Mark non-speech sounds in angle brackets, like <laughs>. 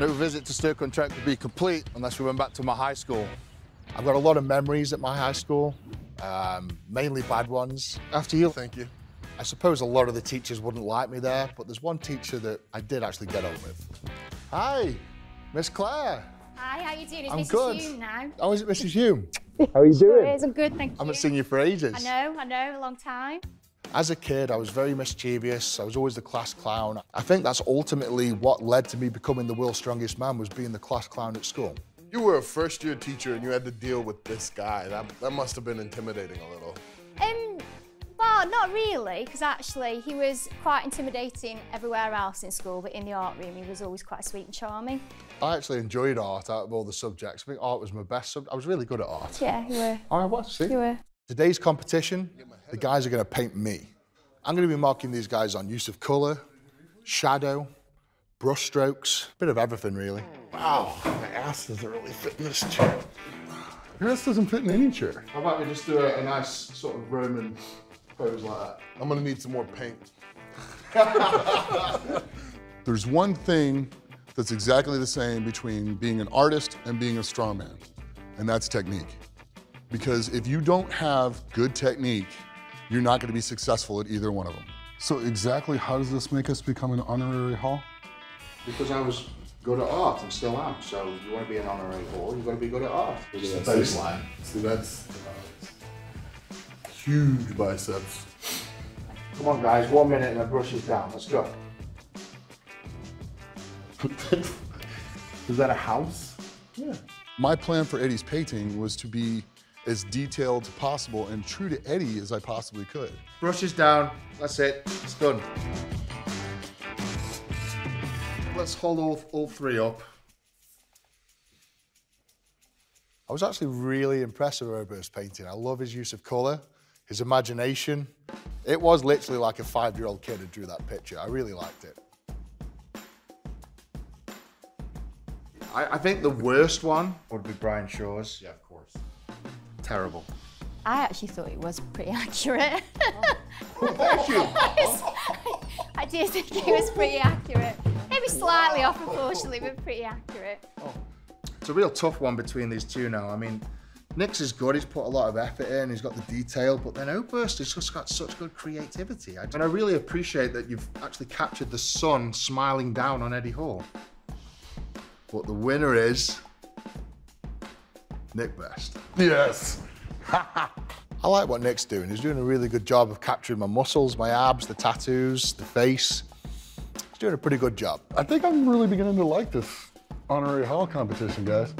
No visit to Stoke-on-Trent could be complete unless we went back to my high school. I've got a lot of memories at my high school, um, mainly bad ones. After you, Thank you. I suppose a lot of the teachers wouldn't like me there, but there's one teacher that I did actually get on with. Hi, Miss Claire. Hi, how you doing? It's I'm Mrs. good. Hume now. How is it, Mrs. Hume? How are you Sure doing? is. I'm good, thank you. I haven't seen you for ages. I know, I know, a long time. As a kid, I was very mischievous. I was always the class clown. I think that's ultimately what led to me becoming the world's strongest man was being the class clown at school. You were a first year teacher and you had to deal with this guy. That, that must have been intimidating a little. Um, well, not really, because actually he was quite intimidating everywhere else in school, but in the art room he was always quite sweet and charming. I actually enjoyed art out of all the subjects. I think art was my best subject. I was really good at art. Yeah, you were. All right, what? See? You were. Today's competition, the guys are going to paint me. I'm going to be marking these guys on use of colour, shadow, brush strokes, bit of everything really. Wow, my ass doesn't really fit in this chair. Your ass doesn't fit in any chair. How about we just do a, a nice sort of Roman pose like that? I'm gonna need some more paint. <laughs> There's one thing that's exactly the same between being an artist and being a strongman, and that's technique. Because if you don't have good technique, you're not gonna be successful at either one of them. So exactly how does this make us become an honorary hall? Because I was good at art and still am. So you want to be an honorary hall, you've got to be good at art. It's the baseline. See, that's huge biceps. Come on guys, one minute and I brush it down. Let's go. <laughs> Is that a house? Yeah. My plan for Eddie's painting was to be as detailed as possible and true to Eddie as I possibly could. Brush is down. That's it. It's done. Let's hold all, all three up. I was actually really impressed with Robert's painting. I love his use of colour, his imagination. It was literally like a five-year-old kid who drew that picture. I really liked it. I, I think the worst one would be Brian Shaw's. Yeah, of course. Terrible. I actually thought it was pretty <laughs> accurate. Oh, thank <laughs> you. I did think it was pretty accurate. Maybe slightly off, unfortunately, but pretty accurate. Oh. It's a real tough one between these two now. I mean, Nick's is good. He's put a lot of effort in. He's got the detail, but then Oberst has just got such good creativity. I- And I really appreciate that you've actually captured the sun smiling down on Eddie Hall. But the winner is Nick Best. Yes. <laughs> I like what Nick's doing. He's doing a really good job of capturing my muscles, my abs, the tattoos, the face. He's doing a pretty good job. I think I'm really beginning to like this honorary hall competition, guys.